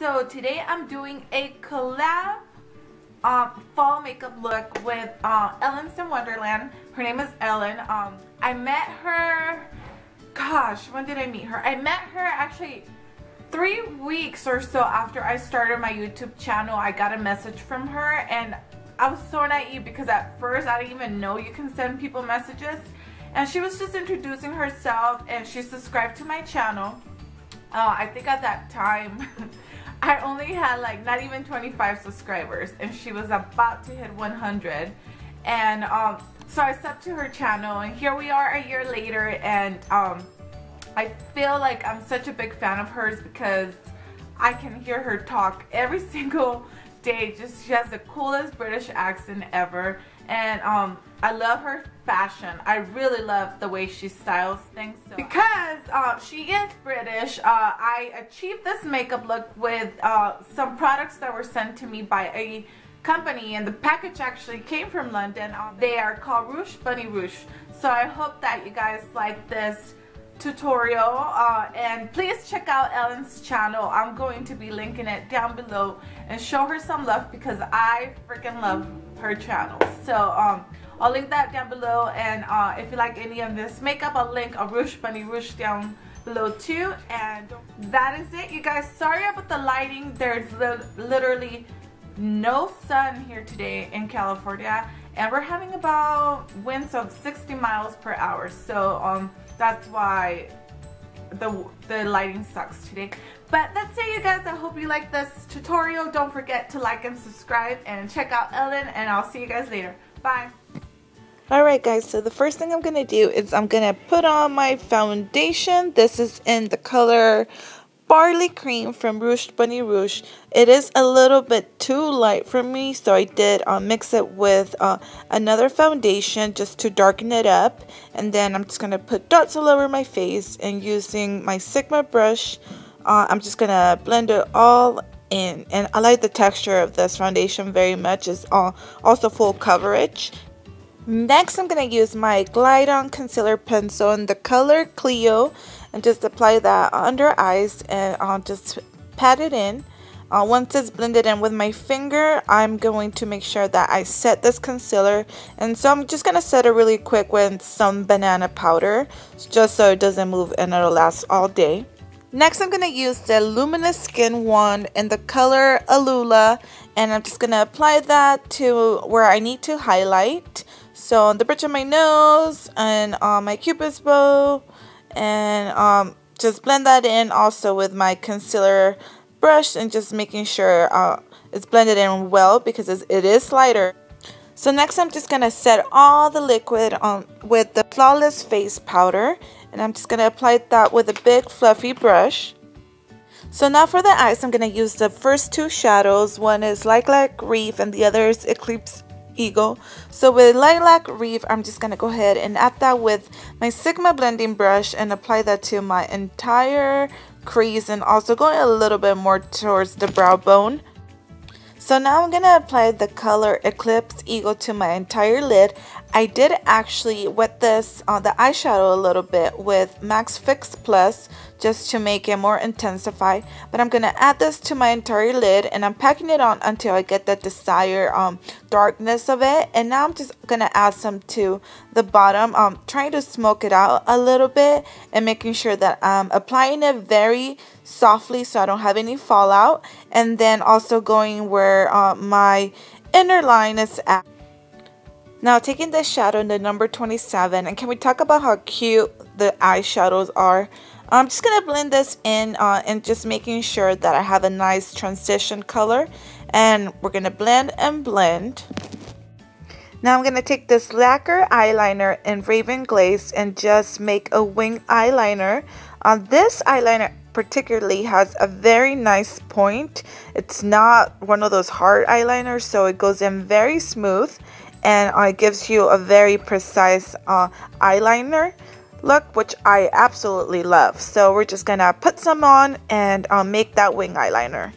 so today I'm doing a collab um, fall makeup look with uh, Ellen's in Wonderland. Her name is Ellen. Um, I met her, gosh, when did I meet her? I met her actually three weeks or so after I started my YouTube channel. I got a message from her and I was so naive because at first I didn't even know you can send people messages. And she was just introducing herself and she subscribed to my channel. Uh, I think at that time I only had like not even 25 subscribers and she was about to hit 100 and um, so I subbed to her channel and here we are a year later and um, I feel like I'm such a big fan of hers because I can hear her talk every single just she has the coolest British accent ever and um, I love her fashion. I really love the way she styles things. So. Because uh, she is British, uh, I achieved this makeup look with uh, some products that were sent to me by a company and the package actually came from London. Um, they are called Rouge Bunny Rouge. So I hope that you guys like this tutorial uh, and please check out Ellen's channel. I'm going to be linking it down below and show her some love because I freaking love her channel. So um, I'll link that down below and uh, if you like any of this makeup I'll link a Rouge Bunny Rouge down below too and that is it you guys sorry about the lighting there's li literally no sun here today in California and we're having about winds of 60 miles per hour. So um that's why the the lighting sucks today. But that's it you guys. I hope you like this tutorial. Don't forget to like and subscribe and check out Ellen and I'll see you guys later. Bye. Alright guys, so the first thing I'm going to do is I'm going to put on my foundation. This is in the color Barley Cream from Rouge Bunny Rouge. It is a little bit too light for me, so I did uh, mix it with uh, another foundation just to darken it up. And then I'm just going to put dots all over my face and using my Sigma brush, uh, I'm just going to blend it all in. And I like the texture of this foundation very much. It's also full coverage Next, I'm going to use my Glide On Concealer Pencil in the color Clio and just apply that under eyes and I'll just pat it in. Uh, once it's blended in with my finger, I'm going to make sure that I set this concealer. And so I'm just going to set it really quick with some banana powder, just so it doesn't move and it'll last all day. Next, I'm going to use the Luminous Skin Wand in the color Alula, and I'm just going to apply that to where I need to highlight. So on the bridge of my nose and on my cupid's bow and um, just blend that in also with my concealer brush and just making sure uh, it's blended in well because it is lighter. So next I'm just going to set all the liquid on with the Flawless Face Powder and I'm just going to apply that with a big fluffy brush. So now for the eyes I'm going to use the first two shadows. One is Lilac Reef and the other is Eclipse Eagle. So with Lilac Reef, I'm just going to go ahead and add that with my Sigma blending brush and apply that to my entire crease and also going a little bit more towards the brow bone. So now I'm going to apply the color Eclipse Eagle to my entire lid. I did actually wet this on uh, the eyeshadow a little bit with MAC Fix Plus just to make it more intensify. But I'm going to add this to my entire lid and I'm packing it on until I get the desired um, darkness of it. And now I'm just going to add some to the bottom. I'm trying to smoke it out a little bit and making sure that I'm applying it very softly so I don't have any fallout. And then also going where uh, my inner line is at. Now taking the shadow in the number 27 and can we talk about how cute the eyeshadows are? I'm just going to blend this in uh, and just making sure that I have a nice transition color. And we're going to blend and blend. Now I'm going to take this lacquer eyeliner in Raven Glaze and just make a wing eyeliner. Uh, this eyeliner particularly has a very nice point. It's not one of those hard eyeliners, so it goes in very smooth and uh, it gives you a very precise uh, eyeliner look, which I absolutely love. So we're just gonna put some on and um, make that wing eyeliner.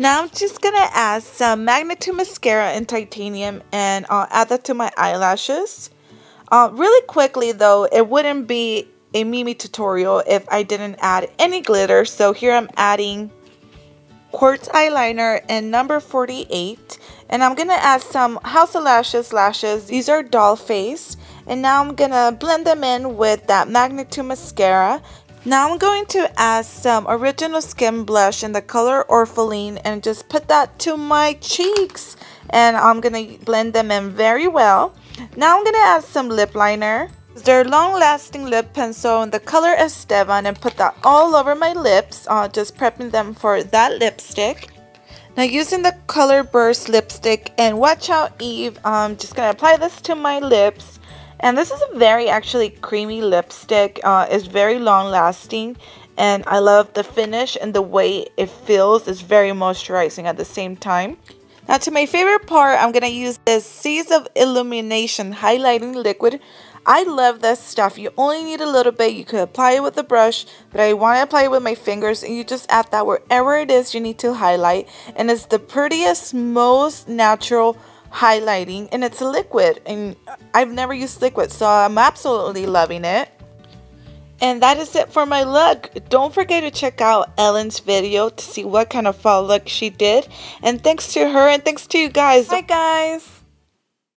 Now I'm just gonna add some Magnitude mascara in titanium and I'll add that to my eyelashes. Uh, really quickly though, it wouldn't be a Mimi tutorial if I didn't add any glitter. So here I'm adding quartz eyeliner in number 48. And I'm going to add some House of Lashes lashes. These are doll face. And now I'm going to blend them in with that Magnitude mascara. Now I'm going to add some original skin blush in the color Orphalene and just put that to my cheeks. And I'm going to blend them in very well. Now I'm going to add some lip liner. They're long-lasting lip pencil in the color Esteban and put that all over my lips, uh, just prepping them for that lipstick. Now using the Color Burst lipstick and Watch Out Eve, I'm just going to apply this to my lips. And this is a very actually creamy lipstick. Uh, it's very long lasting and I love the finish and the way it feels. It's very moisturizing at the same time. Now to my favorite part, I'm going to use this Seas of Illumination Highlighting Liquid. I love this stuff. You only need a little bit. You could apply it with a brush, but I want to apply it with my fingers. And you just add that wherever it is you need to highlight. And it's the prettiest, most natural highlighting. And it's a liquid. And I've never used liquid, so I'm absolutely loving it. And that is it for my look. Don't forget to check out Ellen's video to see what kind of fall look she did. And thanks to her and thanks to you guys. Bye guys.